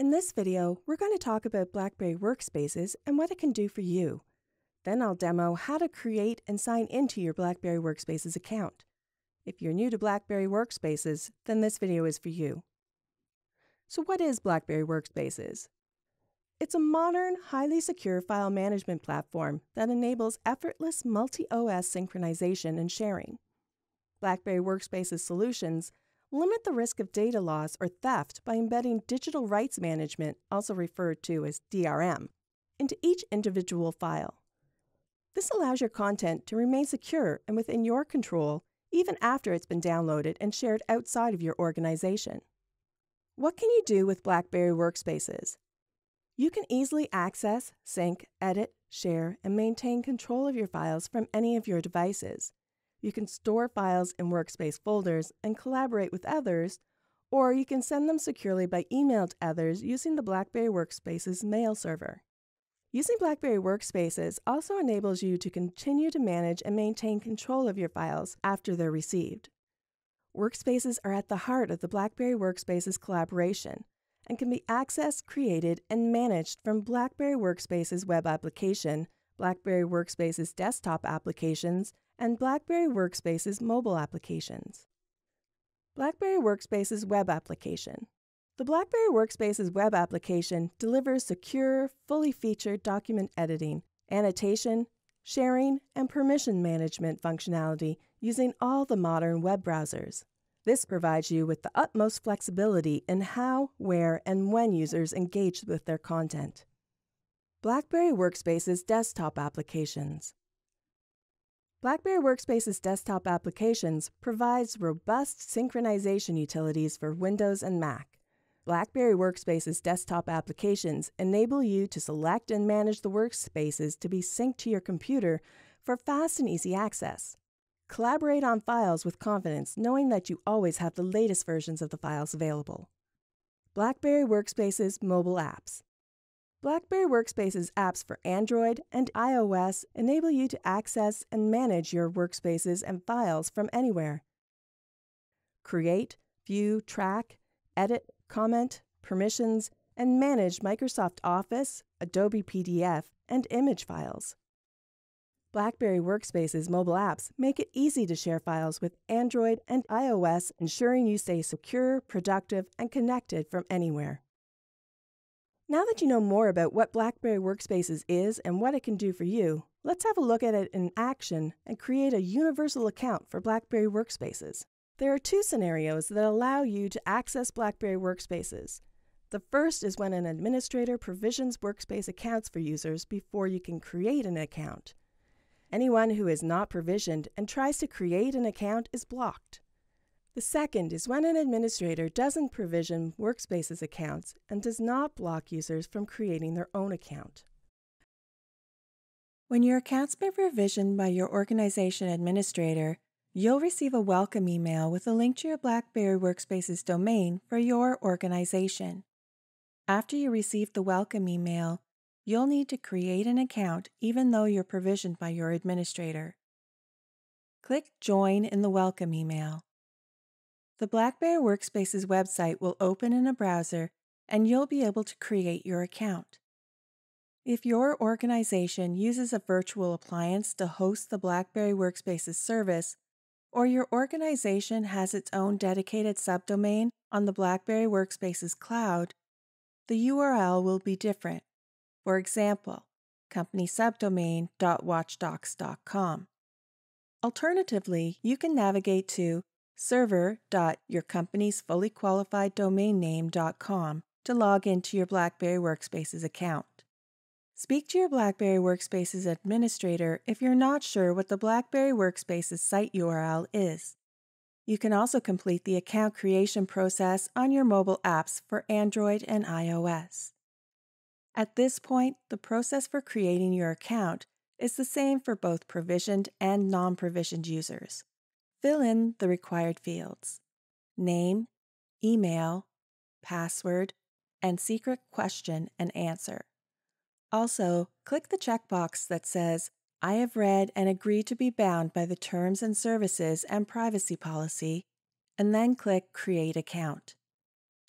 In this video, we're going to talk about BlackBerry Workspaces and what it can do for you. Then I'll demo how to create and sign into your BlackBerry Workspaces account. If you're new to BlackBerry Workspaces, then this video is for you. So what is BlackBerry Workspaces? It's a modern, highly secure file management platform that enables effortless multi-OS synchronization and sharing. BlackBerry Workspaces solutions limit the risk of data loss or theft by embedding digital rights management, also referred to as DRM, into each individual file. This allows your content to remain secure and within your control even after it's been downloaded and shared outside of your organization. What can you do with BlackBerry Workspaces? You can easily access, sync, edit, share, and maintain control of your files from any of your devices. You can store files in workspace folders and collaborate with others, or you can send them securely by email to others using the BlackBerry Workspaces mail server. Using BlackBerry Workspaces also enables you to continue to manage and maintain control of your files after they're received. Workspaces are at the heart of the BlackBerry Workspaces collaboration and can be accessed, created, and managed from BlackBerry Workspaces web application, BlackBerry Workspaces desktop applications, and BlackBerry Workspaces mobile applications. BlackBerry Workspaces web application. The BlackBerry Workspaces web application delivers secure, fully featured document editing, annotation, sharing, and permission management functionality using all the modern web browsers. This provides you with the utmost flexibility in how, where, and when users engage with their content. BlackBerry Workspaces desktop applications. BlackBerry Workspace's desktop applications provides robust synchronization utilities for Windows and Mac. BlackBerry Workspace's desktop applications enable you to select and manage the workspaces to be synced to your computer for fast and easy access. Collaborate on files with confidence knowing that you always have the latest versions of the files available. BlackBerry Workspace's mobile apps. BlackBerry Workspace's apps for Android and iOS enable you to access and manage your workspaces and files from anywhere. Create, view, track, edit, comment, permissions, and manage Microsoft Office, Adobe PDF, and image files. BlackBerry Workspace's mobile apps make it easy to share files with Android and iOS, ensuring you stay secure, productive, and connected from anywhere. Now that you know more about what BlackBerry Workspaces is and what it can do for you, let's have a look at it in action and create a universal account for BlackBerry Workspaces. There are two scenarios that allow you to access BlackBerry Workspaces. The first is when an administrator provisions workspace accounts for users before you can create an account. Anyone who is not provisioned and tries to create an account is blocked. The second is when an administrator doesn't provision Workspaces accounts and does not block users from creating their own account. When your account's been provisioned by your organization administrator, you'll receive a welcome email with a link to your BlackBerry Workspaces domain for your organization. After you receive the welcome email, you'll need to create an account even though you're provisioned by your administrator. Click Join in the welcome email. The BlackBerry Workspaces website will open in a browser and you'll be able to create your account. If your organization uses a virtual appliance to host the BlackBerry Workspaces service, or your organization has its own dedicated subdomain on the BlackBerry Workspaces cloud, the URL will be different. For example, companysubdomain.watchdox.com. Alternatively, you can navigate to server.yourcompany'sfullyqualifieddomainname.com to log into your BlackBerry Workspaces account. Speak to your BlackBerry Workspaces administrator if you're not sure what the BlackBerry Workspaces site URL is. You can also complete the account creation process on your mobile apps for Android and iOS. At this point, the process for creating your account is the same for both provisioned and non provisioned users. Fill in the required fields name, email, password, and secret question and answer. Also, click the checkbox that says, I have read and agree to be bound by the terms and services and privacy policy, and then click Create Account.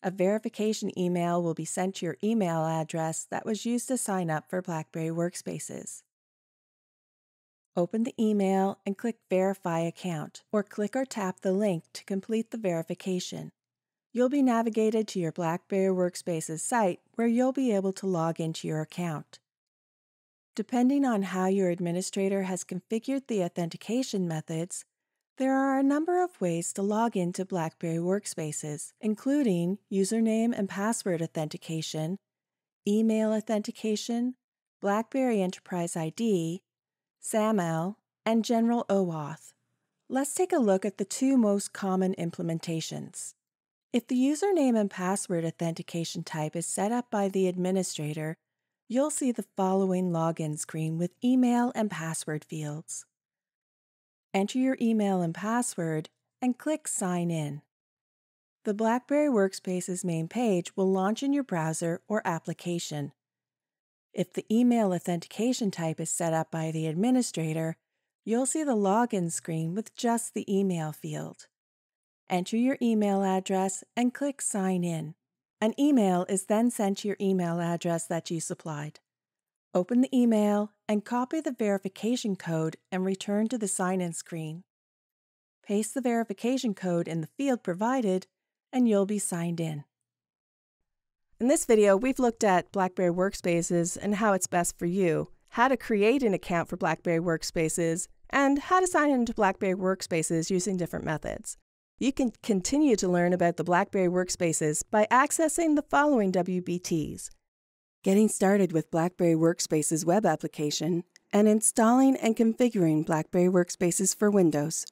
A verification email will be sent to your email address that was used to sign up for BlackBerry Workspaces. Open the email and click Verify Account, or click or tap the link to complete the verification. You'll be navigated to your BlackBerry Workspaces site where you'll be able to log into your account. Depending on how your administrator has configured the authentication methods, there are a number of ways to log into BlackBerry Workspaces, including username and password authentication, email authentication, BlackBerry Enterprise ID, SAML, and General OAuth. Let's take a look at the two most common implementations. If the username and password authentication type is set up by the administrator, you'll see the following login screen with email and password fields. Enter your email and password and click Sign In. The BlackBerry Workspace's main page will launch in your browser or application. If the email authentication type is set up by the administrator, you'll see the login screen with just the email field. Enter your email address and click Sign In. An email is then sent to your email address that you supplied. Open the email and copy the verification code and return to the sign in screen. Paste the verification code in the field provided, and you'll be signed in. In this video, we've looked at BlackBerry Workspaces and how it's best for you, how to create an account for BlackBerry Workspaces, and how to sign into BlackBerry Workspaces using different methods. You can continue to learn about the BlackBerry Workspaces by accessing the following WBTs getting started with BlackBerry Workspace's web application, and installing and configuring BlackBerry Workspaces for Windows.